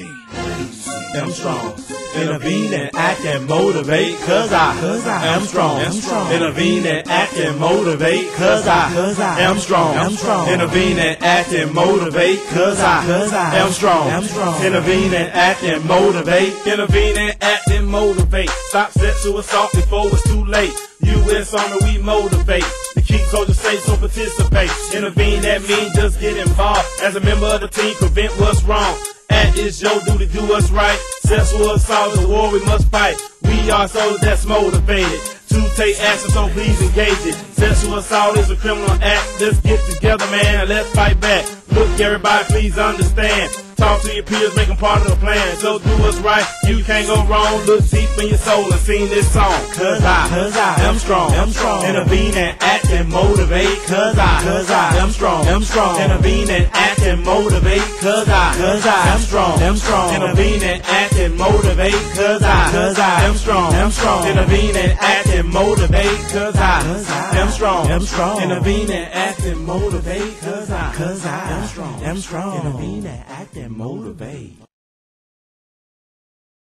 am strong. Intervene and act and motivate, cause I, cause I am strong. Am strong. Intervene and act and motivate, cause I, cause I am strong. Am strong. Intervene and act and motivate, cause I, cause I am strong. Am strong. Intervene and act and motivate. Intervene and act and motivate. Stop sexual assault before it's too late. U.S. Army, we motivate. To keep soldiers safe, so participate. Intervene, that means just get involved. As a member of the team, prevent what's wrong. Is your duty, to do what's right. Sexual assault a war we must fight. We are soldiers that's motivated to take action, so please engage it. Sexual assault is a criminal act. Let's get together, man, and let's fight back. Look, everybody, please understand. Talk to your peers, make them part of the plan. So do what's right, you can't go wrong. Look deep in your soul and sing this song. Cause I, cause I am strong, am strong. Intervene and act and motivate. Cause I, cause I am strong, am strong. Intervene and act and motivate. Cause I, cause I am strong, am strong. Intervene and act and motivate. Cause I, cause I am strong, am strong. Intervene and act and motivate. Cause I, cause I am strong, am strong. Intervene and act and motivate. Cause I, cause I am strong, am strong. Intervene and act and motivate.